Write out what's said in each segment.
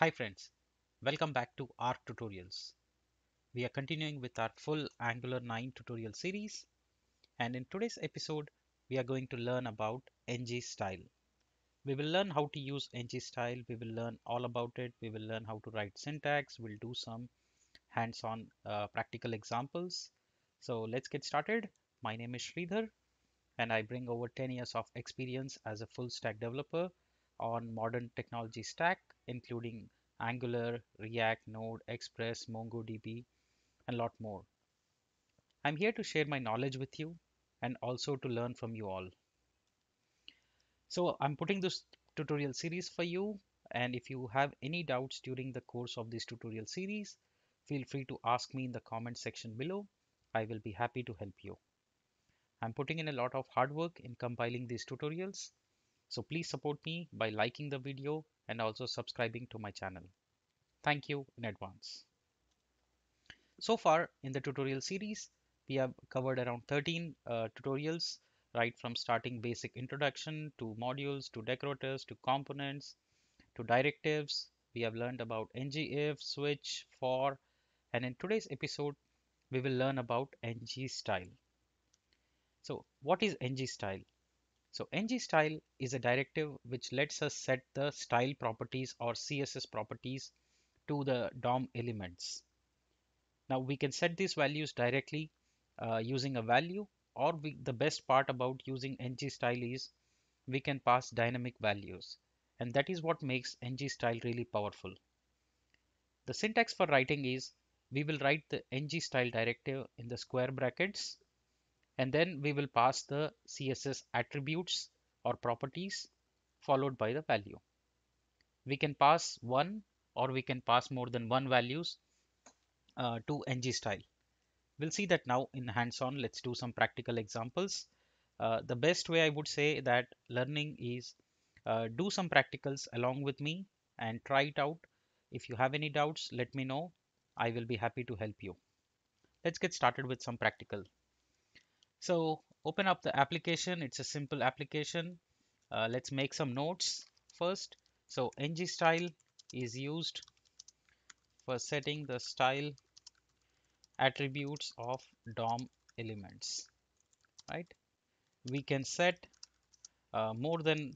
Hi friends, welcome back to ARC Tutorials. We are continuing with our full Angular 9 tutorial series and in today's episode we are going to learn about ng style. We will learn how to use ng style, we will learn all about it, we will learn how to write syntax, we'll do some hands-on uh, practical examples. So let's get started. My name is Sridhar and I bring over 10 years of experience as a full stack developer on modern technology stack including Angular, React, Node, Express, MongoDB, and a lot more. I'm here to share my knowledge with you and also to learn from you all. So I'm putting this tutorial series for you and if you have any doubts during the course of this tutorial series, feel free to ask me in the comment section below. I will be happy to help you. I'm putting in a lot of hard work in compiling these tutorials. So please support me by liking the video and also subscribing to my channel. Thank you in advance. So far in the tutorial series, we have covered around 13 uh, tutorials, right from starting basic introduction to modules, to decorators, to components, to directives. We have learned about ngIf, switch, for, and in today's episode, we will learn about ng style. So what is ng style? So ng style is a directive which lets us set the style properties or CSS properties to the DOM elements. Now we can set these values directly uh, using a value or we, the best part about using ng style is we can pass dynamic values and that is what makes ng style really powerful. The syntax for writing is we will write the ng style directive in the square brackets and then we will pass the CSS attributes or properties followed by the value. We can pass one or we can pass more than one values uh, to ng style. We'll see that now in hands-on. Let's do some practical examples. Uh, the best way I would say that learning is uh, do some practicals along with me and try it out. If you have any doubts, let me know. I will be happy to help you. Let's get started with some practical. So open up the application. It's a simple application. Uh, let's make some notes first. So ng style is used for setting the style attributes of DOM elements, right? We can set uh, more than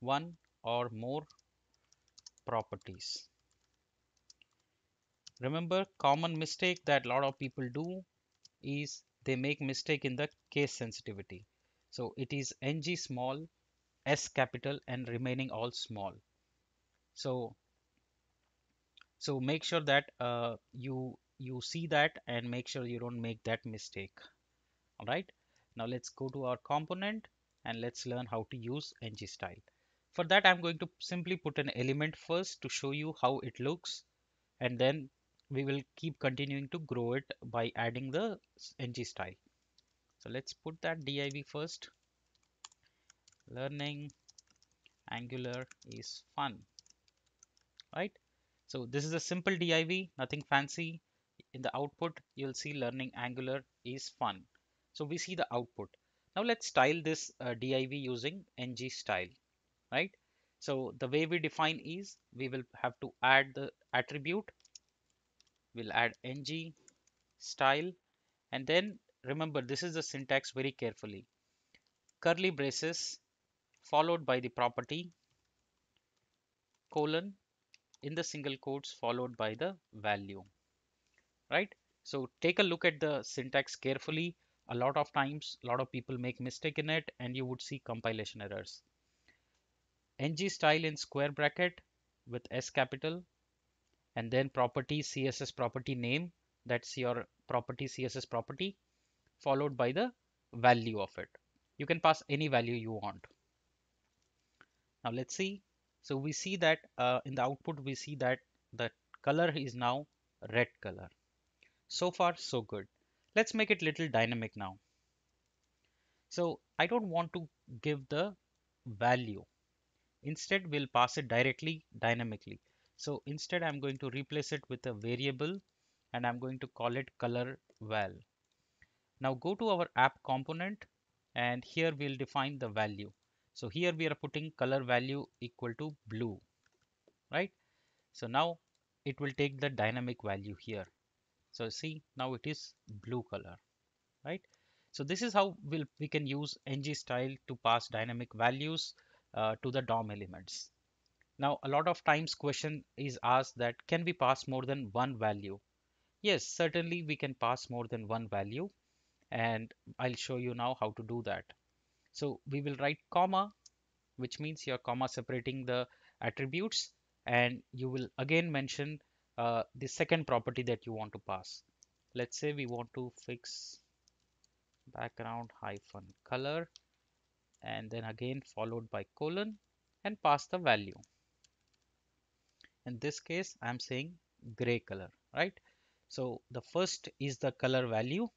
one or more properties. Remember common mistake that a lot of people do is they make mistake in the case sensitivity. So it is ng small, s capital and remaining all small. So so make sure that uh, you you see that and make sure you don't make that mistake. All right. Now let's go to our component and let's learn how to use ng style. For that, I'm going to simply put an element first to show you how it looks and then we will keep continuing to grow it by adding the ng style. So let's put that div first. Learning Angular is fun, right? So this is a simple div, nothing fancy. In the output, you'll see learning Angular is fun. So we see the output. Now let's style this uh, div using ng style, right? So the way we define is we will have to add the attribute we'll add ng style. And then remember this is the syntax very carefully. Curly braces followed by the property colon in the single quotes followed by the value right? So take a look at the syntax carefully. A lot of times a lot of people make mistake in it and you would see compilation errors. ng style in square bracket with s capital and then property css property name that's your property css property followed by the value of it. You can pass any value you want. Now let's see. So we see that uh, in the output we see that the color is now red color. So far so good. Let's make it little dynamic now. So i don't want to give the value. Instead we'll pass it directly dynamically so instead I'm going to replace it with a variable and I'm going to call it color val. Now go to our app component and here we'll define the value. So here we are putting color value equal to blue, right? So now it will take the dynamic value here. So see now it is blue color, right? So this is how we'll, we can use ng style to pass dynamic values uh, to the DOM elements. Now a lot of times question is asked that can we pass more than one value? Yes, certainly we can pass more than one value and I'll show you now how to do that. So we will write comma which means you're comma separating the attributes and you will again mention uh, the second property that you want to pass. Let's say we want to fix background hyphen color and then again followed by colon and pass the value. In this case, I'm saying gray color, right? So the first is the color value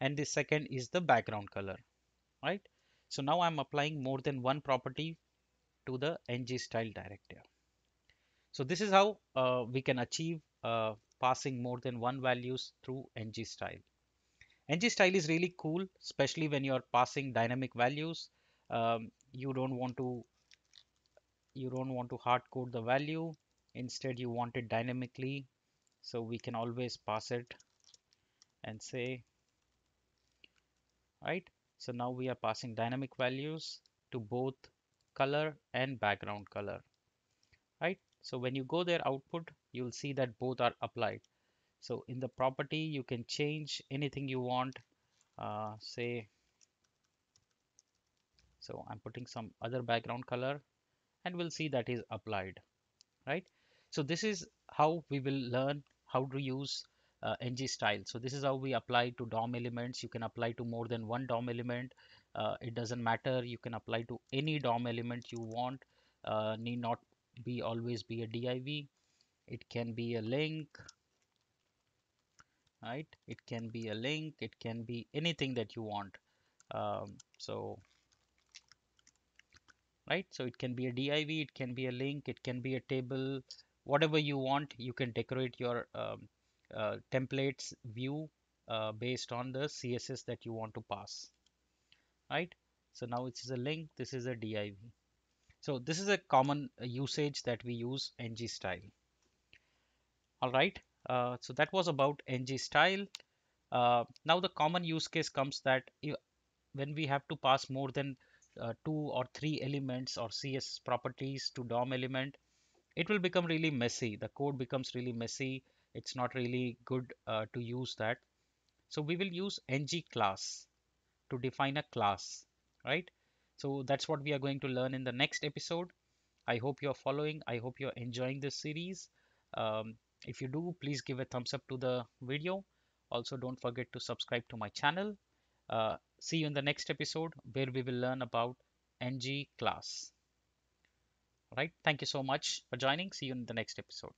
and the second is the background color, right? So now I'm applying more than one property to the ng style directive. So this is how uh, we can achieve uh, passing more than one values through ng style. ng style is really cool, especially when you're passing dynamic values. Um, you don't want to you don't want to hard code the value. Instead, you want it dynamically. So we can always pass it and say, right? So now we are passing dynamic values to both color and background color, right? So when you go there output, you'll see that both are applied. So in the property, you can change anything you want. Uh, say, so I'm putting some other background color and we'll see that is applied, right? So this is how we will learn how to use uh, ng style. So this is how we apply to DOM elements. You can apply to more than one DOM element. Uh, it doesn't matter. You can apply to any DOM element you want. Uh, need not be always be a div. It can be a link, right? It can be a link. It can be anything that you want. Um, so right? So it can be a div it can be a link it can be a table whatever you want you can decorate your um, uh, templates view uh, based on the css that you want to pass right? So now it is a link this is a div so this is a common usage that we use ng style. All right uh, so that was about ng style. Uh, now the common use case comes that when we have to pass more than uh, two or three elements or CSS properties to DOM element, it will become really messy. The code becomes really messy. It's not really good uh, to use that. So we will use ng class to define a class, right? So that's what we are going to learn in the next episode. I hope you're following. I hope you're enjoying this series. Um, if you do, please give a thumbs up to the video. Also, don't forget to subscribe to my channel. Uh, see you in the next episode where we will learn about ng class. All right. Thank you so much for joining. See you in the next episode.